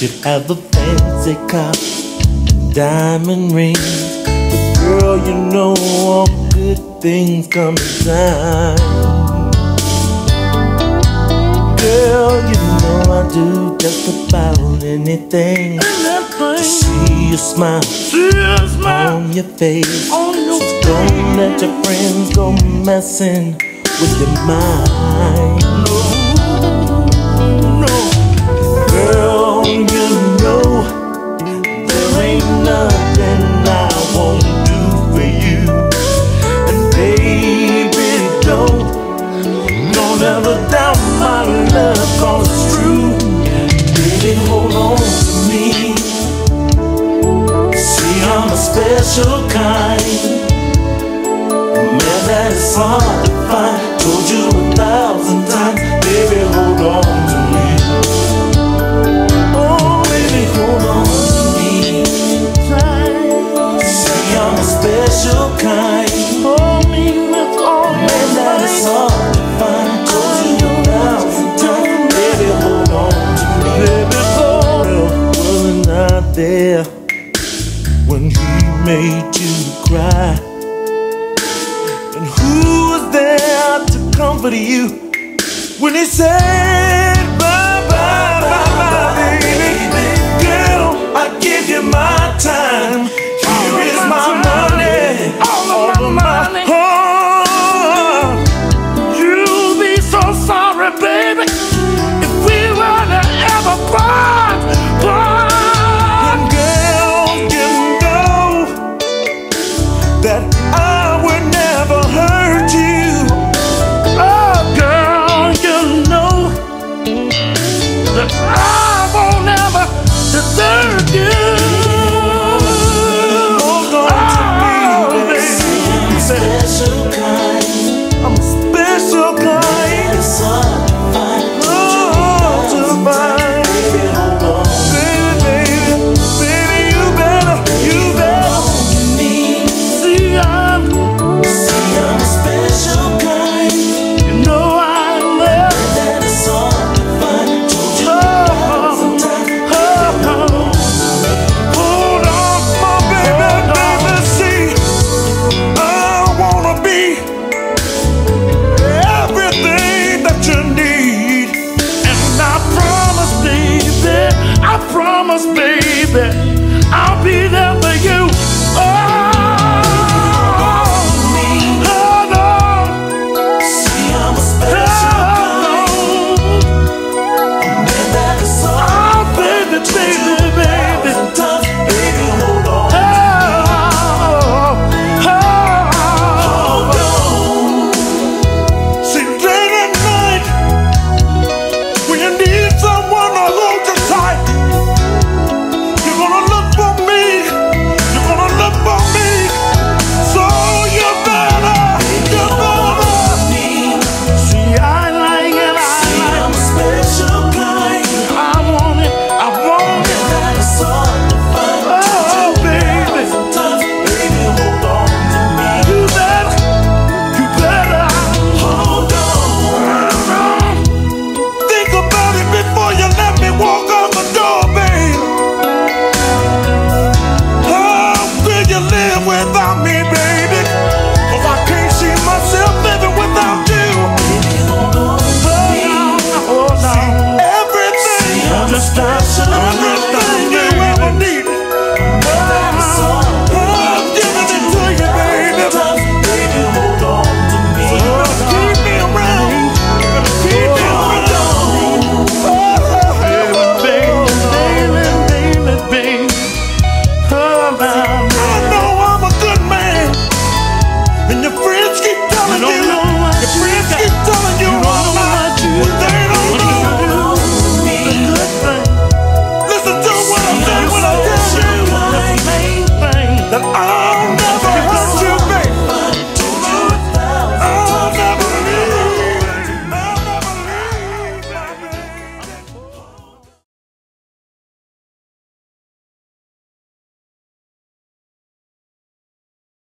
should have a fancy car, diamond rings. But girl, you know all good things come in time. Girl, you know I do just about anything to see you smile smile on your face. So don't let your friends go messing with your mind. Special kind. Man, that is hard to find. Told you a thousand times, baby, hold on to me. Oh, baby, hold on to me. I'm a special kind. When he said Special kind. Promise, baby, without me, baby. oh, I can't see myself living without you. Oh, no, oh, no. Everything. Understand.